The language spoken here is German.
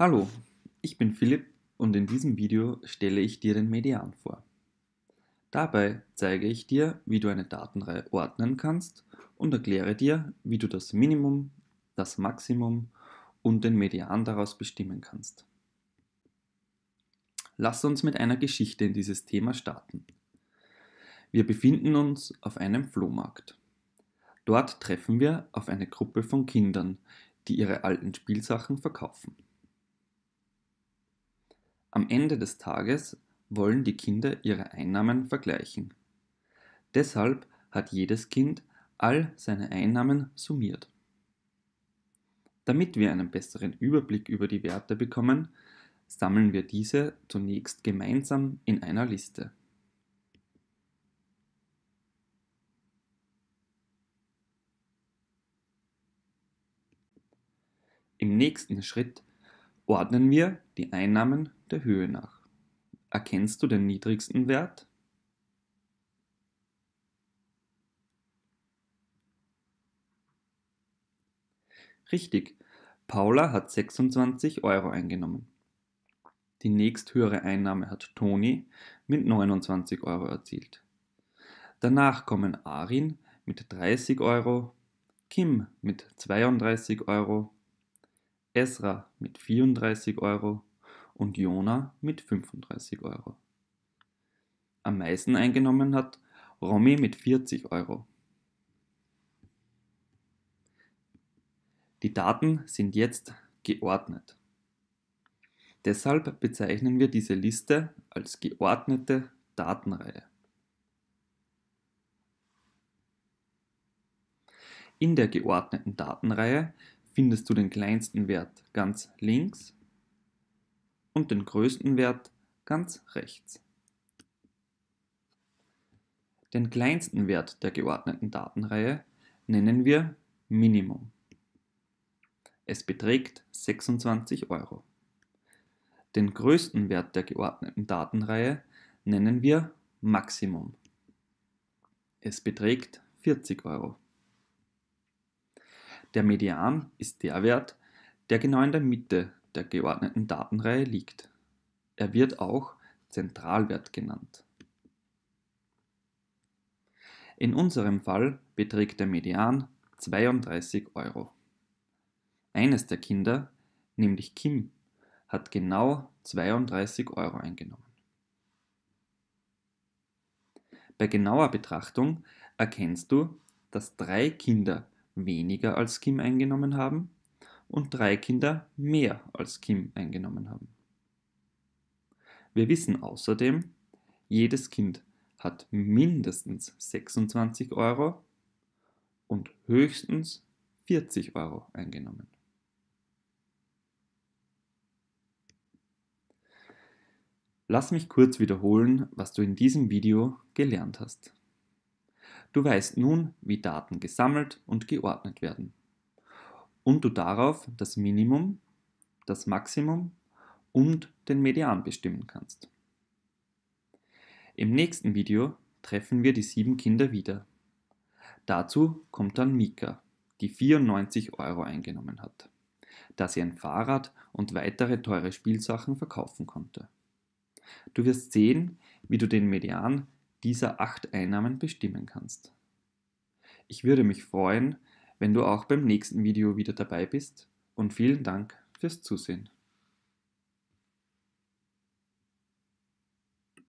Hallo, ich bin Philipp und in diesem Video stelle ich dir den Median vor. Dabei zeige ich dir, wie du eine Datenreihe ordnen kannst und erkläre dir, wie du das Minimum, das Maximum und den Median daraus bestimmen kannst. Lass uns mit einer Geschichte in dieses Thema starten. Wir befinden uns auf einem Flohmarkt. Dort treffen wir auf eine Gruppe von Kindern, die ihre alten Spielsachen verkaufen. Am Ende des Tages wollen die Kinder ihre Einnahmen vergleichen. Deshalb hat jedes Kind all seine Einnahmen summiert. Damit wir einen besseren Überblick über die Werte bekommen, sammeln wir diese zunächst gemeinsam in einer Liste. Im nächsten Schritt ordnen wir die Einnahmen der Höhe nach. Erkennst du den niedrigsten Wert? Richtig, Paula hat 26 Euro eingenommen. Die nächsthöhere Einnahme hat Toni mit 29 Euro erzielt. Danach kommen Arin mit 30 Euro, Kim mit 32 Euro, Esra mit 34 Euro und Jona mit 35 Euro. Am meisten eingenommen hat Romy mit 40 Euro. Die Daten sind jetzt geordnet. Deshalb bezeichnen wir diese Liste als geordnete Datenreihe. In der geordneten Datenreihe findest du den kleinsten Wert ganz links und den größten Wert ganz rechts. Den kleinsten Wert der geordneten Datenreihe nennen wir Minimum. Es beträgt 26 Euro. Den größten Wert der geordneten Datenreihe nennen wir Maximum. Es beträgt 40 Euro. Der Median ist der Wert, der genau in der Mitte der geordneten Datenreihe liegt. Er wird auch Zentralwert genannt. In unserem Fall beträgt der Median 32 Euro. Eines der Kinder, nämlich Kim, hat genau 32 Euro eingenommen. Bei genauer Betrachtung erkennst du, dass drei Kinder weniger als Kim eingenommen haben und drei Kinder mehr als Kim eingenommen haben. Wir wissen außerdem, jedes Kind hat mindestens 26 Euro und höchstens 40 Euro eingenommen. Lass mich kurz wiederholen, was du in diesem Video gelernt hast. Du weißt nun, wie Daten gesammelt und geordnet werden. Und du darauf das Minimum, das Maximum und den Median bestimmen kannst. Im nächsten Video treffen wir die sieben Kinder wieder. Dazu kommt dann Mika, die 94 Euro eingenommen hat, da sie ein Fahrrad und weitere teure Spielsachen verkaufen konnte. Du wirst sehen, wie du den Median dieser acht Einnahmen bestimmen kannst. Ich würde mich freuen, wenn du auch beim nächsten Video wieder dabei bist und vielen Dank fürs Zusehen.